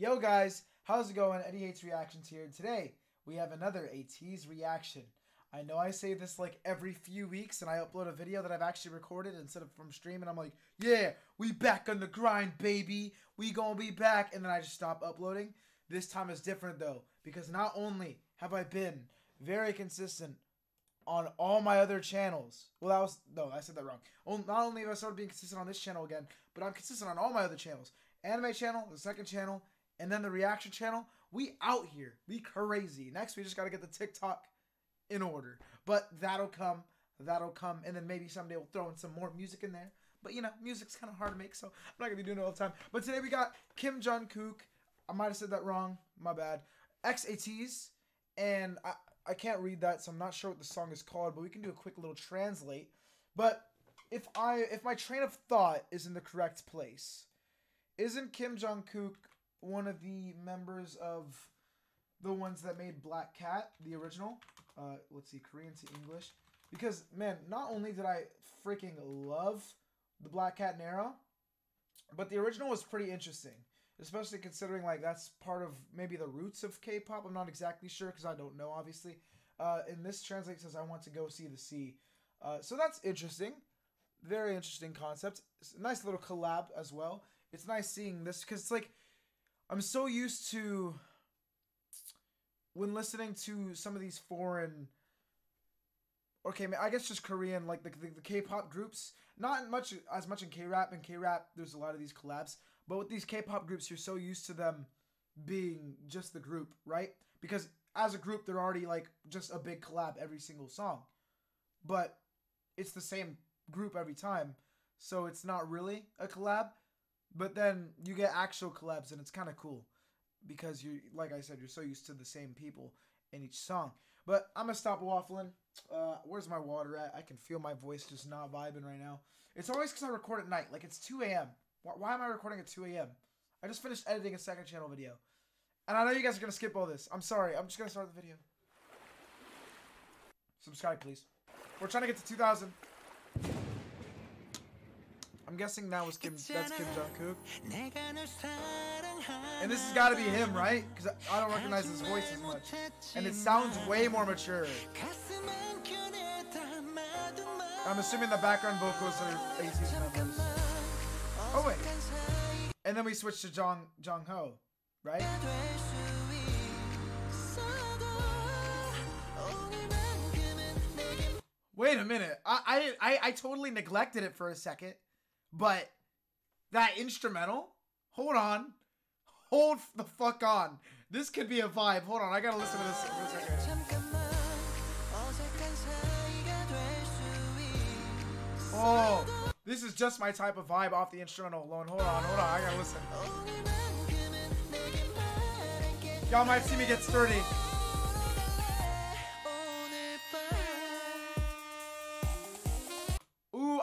Yo guys, how's it going? Eddie Hates Reactions here. Today we have another ATEEZ reaction. I know I say this like every few weeks and I upload a video that I've actually recorded instead of from stream and I'm like, yeah, we back on the grind, baby. We gonna be back. And then I just stop uploading. This time is different though because not only have I been very consistent on all my other channels. Well, that was no, I said that wrong. Not only have I started being consistent on this channel again, but I'm consistent on all my other channels. Anime channel, the second channel, and then the reaction channel. We out here. We crazy. Next, we just got to get the TikTok in order. But that'll come. That'll come. And then maybe someday we'll throw in some more music in there. But you know, music's kind of hard to make, so I'm not gonna be doing it all the time. But today we got Kim Jong Kook. I might have said that wrong. My bad. X ATEEZ, and I I can't read that, so I'm not sure what the song is called. But we can do a quick little translate. But if I if my train of thought is in the correct place, isn't Kim Jong Kook one of the members of the ones that made Black Cat, the original? Uh, let's see, Korean to English. Because man, not only did I freaking love the Black Cat Nero, but the original was pretty interesting. Especially considering like that's part of maybe the roots of K-pop. I'm not exactly sure because I don't know, obviously. Uh, and this translates as "I want to go see the sea," uh, so that's interesting. Very interesting concept. Nice little collab as well. It's nice seeing this because it's like I'm so used to when listening to some of these foreign okay i guess just korean like the, the, the, k-pop groups not much as much in k-rap and k-rap there's a lot of these collabs but with these k-pop groups you're so used to them being just the group right? Because as a group they're already like just a big collab every single song but it's the same group every time so it's not really a collab but then you get actual collabs and it's kind of cool because you like I said you're so used to the same people in each song. But I'm gonna stop waffling. Uh, where's my water at? I can feel my voice just not vibing right now. It's always because I record at night. Like it's 2 a.m. Why, why am I recording at 2 a.m.? I just finished editing a second channel video. And I know you guys are gonna skip all this. I'm sorry. I'm just gonna start the video. Subscribe, please. We're trying to get to 2,000. I'm guessing that was Kim. That's Kim Jong Kook. And this has got to be him, right? Because I don't recognize his voice as much, and it sounds way more mature. I'm assuming the background vocals are ATEEZ members. Oh wait, and then we switch to Jong Jong Ho, right? Wait a minute. I, I I totally neglected it for a second. But that instrumental, hold on. Hold the fuck on. This could be a vibe. Hold on, I gotta listen to this. Oh, this is just my type of vibe off the instrumental alone. Hold on, hold on, I gotta listen. Y'all might see me get sturdy.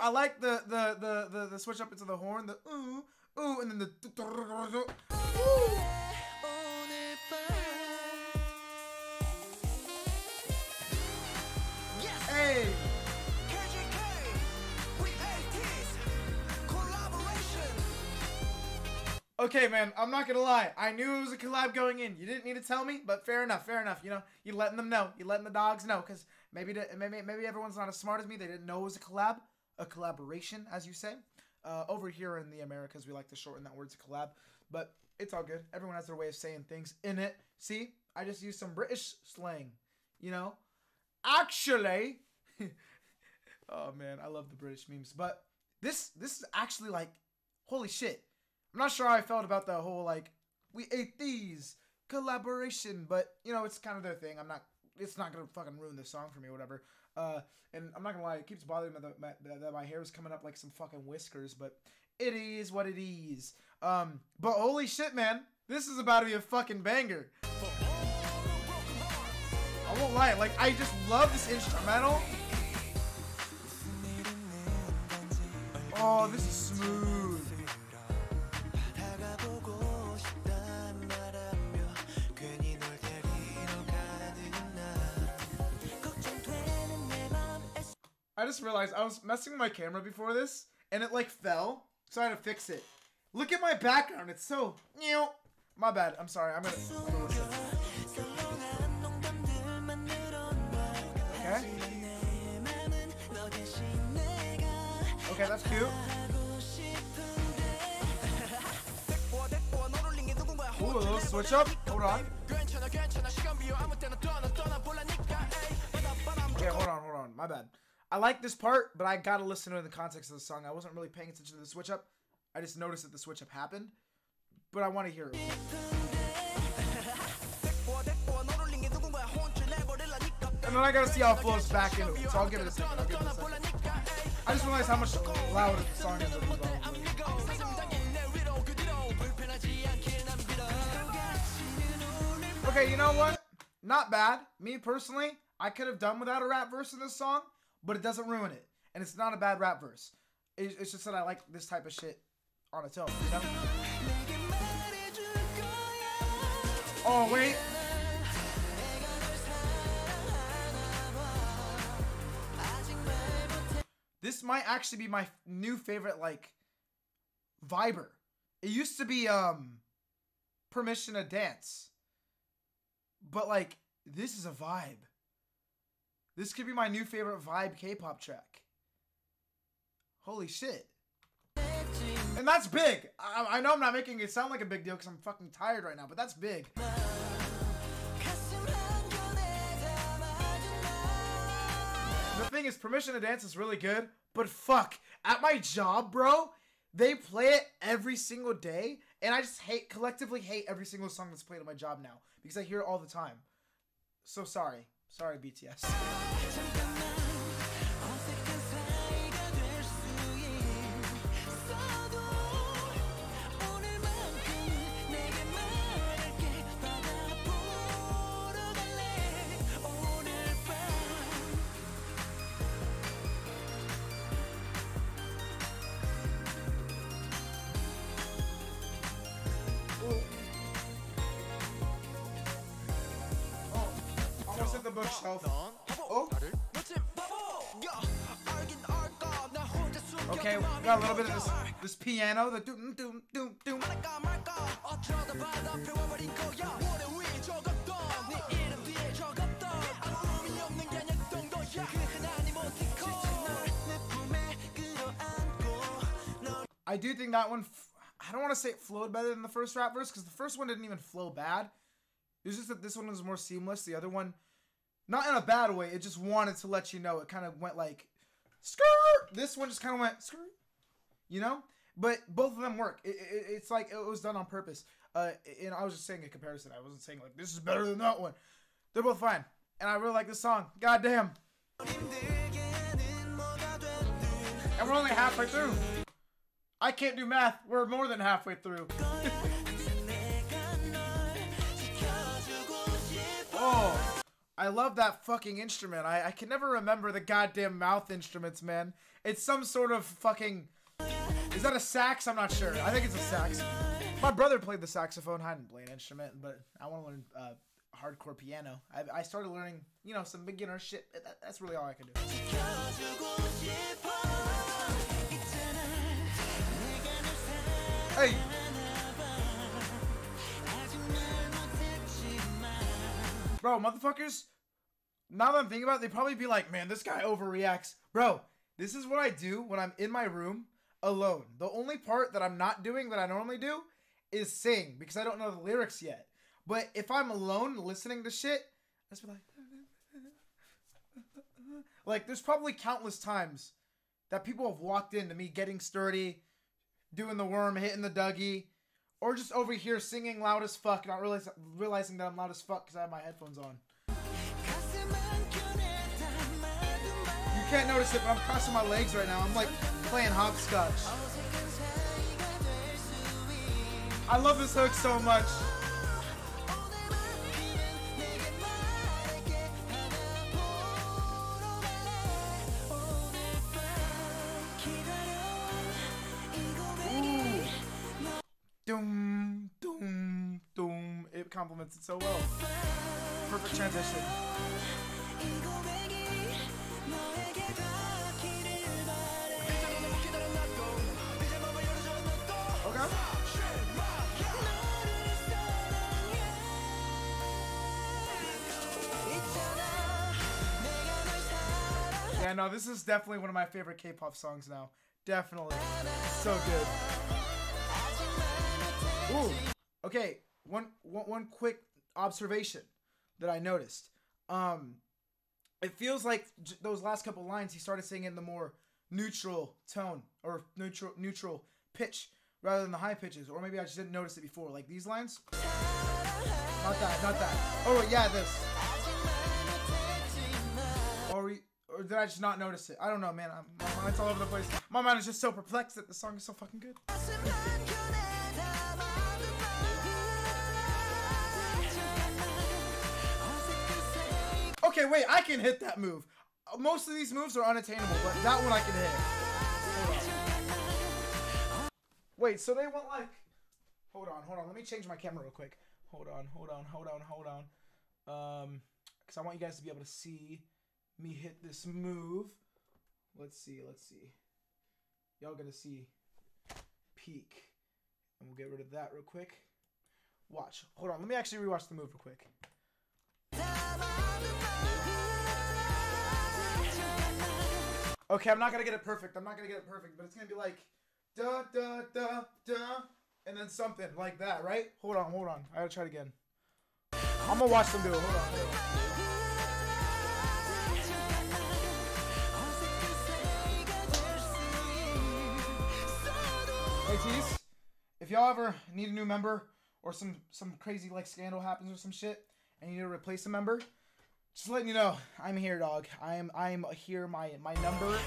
I like the the the the, the switch up into the horn, the ooh ooh, and then the ooh. Okay, man, I'm not gonna lie. I knew it was a collab going in. You didn't need to tell me, but fair enough, fair enough. You know, you letting them know. You letting the dogs know, because maybe, maybe maybe everyone's not as smart as me. They didn't know it was a collab a collaboration, as you say. Uh, over here in the Americas, we like to shorten that word to collab, but it's all good. Everyone has their way of saying things in it. See, I just used some British slang, you know? Actually, oh man, I love the British memes, but this this is actually like, holy shit. I'm not sure how I felt about the whole like, we ate these collaboration, but you know, it's kind of their thing. I'm not, it's not gonna fucking ruin the song for me or whatever. Uh, and I'm not gonna lie, it keeps bothering me that my, that my hair is coming up like some fucking whiskers, but it is what it is. Um, but holy shit, man, this is about to be a fucking banger. I won't lie, like I just love this instrumental. Oh, this is smooth. Just realized I was messing with my camera before this, and it like fell, so I had to fix it. Look at my background. It's so, My bad. I'm sorry. I'm gonna. I'm gonna. Okay. Okay, that's cute. Ooh, a little switch up. Hold on. I like this part, but I gotta listen to it in the context of the song. I wasn't really paying attention to the switch up. I just noticed that the switch up happened, but I want to hear it. And then I gotta see how it flows back into it. So I'll give it a second. It a second. I just realized how much louder the song is. Okay, you know what? Not bad. Me personally, I could have done without a rap verse in this song, but it doesn't ruin it. And it's not a bad rap verse. It's, just that I like this type of shit on its own, you know? Oh, wait. This might actually be my new favorite, like, Viber. It used to be, um, Permission to Dance. But, like, this is a vibe. This could be my new favorite vibe K-pop track. Holy shit. And that's big. I, I know I'm not making it sound like a big deal because I'm fucking tired right now, but that's big. The thing is, Permission to Dance is really good, but fuck, at my job, bro, they play it every single day, and I just hate, collectively hate every single song that's played at my job now because I hear it all the time. So sorry. Sorry, BTS. Bookshelf. Oh. Okay, we got a little bit of this this piano, the doom doom doom doom. I do think that one. F- I don't want to say it flowed better than the first rap verse because the first one didn't even flow bad. It's just that this one was more seamless. The other one, not in a bad way. It just wanted to let you know. It kind of went like, skirt. This one just kind of went skirt. You know, but both of them work. It, it, it's like it was done on purpose. Uh, and I was just saying a comparison. I wasn't saying like this is better than that one. They're both fine, and I really like this song. God damn. And we're only halfway through. I can't do math. We're more than halfway through. I love that fucking instrument. I, I can never remember the goddamn mouth instruments, man. It's some sort of fucking. Is that a sax? I'm not sure. I think it's a sax. My brother played the saxophone. I didn't play an instrument, but I want to learn uh, hardcore piano. I, I started learning, you know, some beginner shit. That, that's really all I can do. Hey. Bro, motherfuckers. Now that I'm thinking about it, they'd probably be like, man, this guy overreacts. Bro, this is what I do when I'm in my room alone. The only part that I'm not doing that I normally do is sing because I don't know the lyrics yet. But if I'm alone listening to shit, I just be like, like, there's probably countless times that people have walked into me getting sturdy, doing the worm, hitting the Dougie, or just over here singing loud as fuck, not realize, realizing that I'm loud as fuck because I have my headphones on. You can't notice it, but I'm crossing my legs right now. I'm like playing hopscotch. I love this hook so much. Doom, compliments it so well. Perfect transition. Yeah, no, this is definitely one of my favorite K-pop songs now. Definitely. So good. Ooh. Okay, one, one, one quick observation that I noticed. Um, it feels like j- those last couple lines he started singing in the more neutral tone or neutral neutral pitch rather than the high pitches, or maybe I just didn't notice it before. Like these lines. Not that, not that. Oh yeah, this. Or or did I just not notice it? I don't know, man. I'm, my mind's all over the place. My mind is just so perplexed that the song is so fucking good. Okay, wait, I can hit that move. Uh, Most of these moves are unattainable, but that one I can hit. Wait, so they want like. Hold on, hold on. Let me change my camera real quick. Hold on, hold on, hold on, hold on. Um, because I want you guys to be able to see me hit this move. Let's see, let's see. Y'all gonna see peak. And we'll get rid of that real quick. Watch. Hold on, let me actually rewatch the move real quick. Okay, I'm not gonna get it perfect. I'm not gonna get it perfect, but it's gonna be like da da da da, and then something like that, right? Hold on, hold on. I gotta try it again. I'm gonna watch them do it. Hold on, hold on. If y'all ever need a new member or some some crazy like scandal happens or some shit, and you need to replace a member, just letting you know, I'm here, dog. I am I am here. My my number.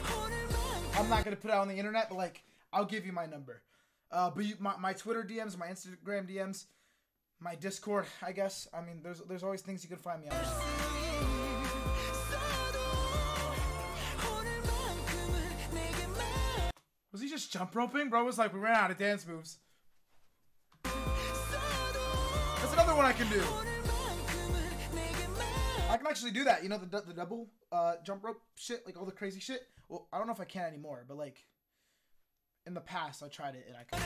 I'm not gonna put it out on the internet, but like I'll give you my number. Uh, but you, my my Twitter DMs, my Instagram DMs, my Discord. I guess. I mean, there's there's always things you can find me on. Was he just jump roping? Bro it was like, we ran out of dance moves. That's another one I can do. I can actually do that. You know the the double uh, jump rope shit, like all the crazy shit. Well, I don't know if I can anymore, but like in the past I tried it and I could.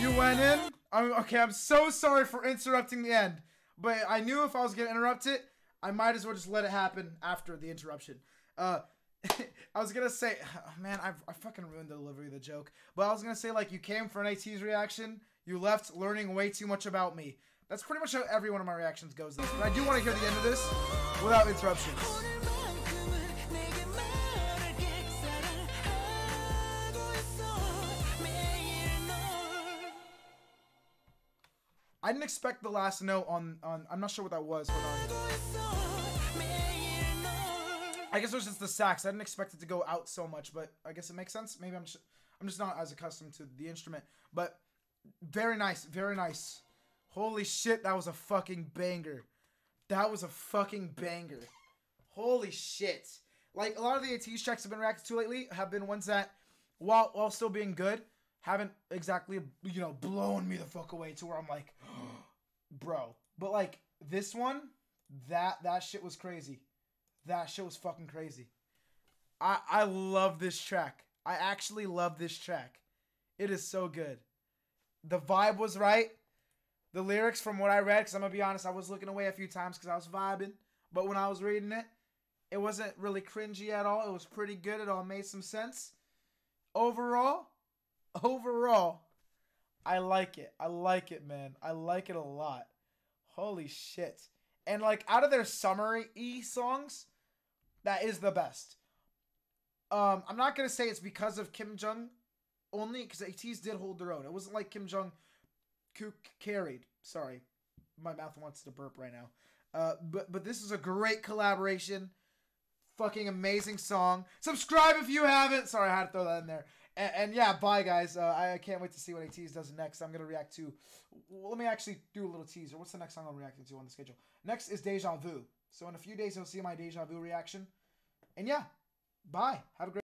You went in. I'm okay. I'm so sorry for interrupting the end, but I knew if I was gonna interrupt it, I might as well just let it happen after the interruption. Uh, I was gonna say, man, I I fucking ruined the delivery of the joke, but I was gonna say like you came for an ATEEZ reaction, you left learning way too much about me. That's pretty much how every one of my reactions goes. This, but I do want to hear the end of this without interruptions. I didn't expect the last note on on. I'm not sure what that was. I guess it was just the sax. I didn't expect it to go out so much, but I guess it makes sense. Maybe I'm just I'm just not as accustomed to the instrument. But very nice, very nice. Holy shit, that was a fucking banger. That was a fucking banger. Holy shit. Like a lot of the ATEEZ tracks I've been reacting to lately have been ones that while while still being good, haven't exactly you know blown me the fuck away to where I'm like, bro. But like this one, that that shit was crazy. That shit was fucking crazy. I I love this track. I actually love this track. It is so good. The vibe was right. The lyrics, from what I read, because I'm gonna be honest, I was looking away a few times because I was vibing. But when I was reading it, it wasn't really cringy at all. It was pretty good. It all made some sense. Overall, overall, I like it. I like it, man. I like it a lot. Holy shit. And like out of their summary E songs, that is the best. Um, I'm not gonna say it's because of Kim Jong only, because ATEEZ did hold their own. It wasn't like Kim Jong Kook carried. Sorry, my mouth wants to burp right now. Uh, but but this is a great collaboration. Fucking amazing song. Subscribe if you haven't. Sorry, I had to throw that in there. And, and yeah, bye guys. Uh, I can't wait to see what ATEEZ does next. I'm gonna react to. Well, let me actually do a little teaser. What's the next song I'm reacting to on the schedule? Next is Deja Vu. So in a few days you'll see my Deja Vu reaction. And yeah, bye. Have a great.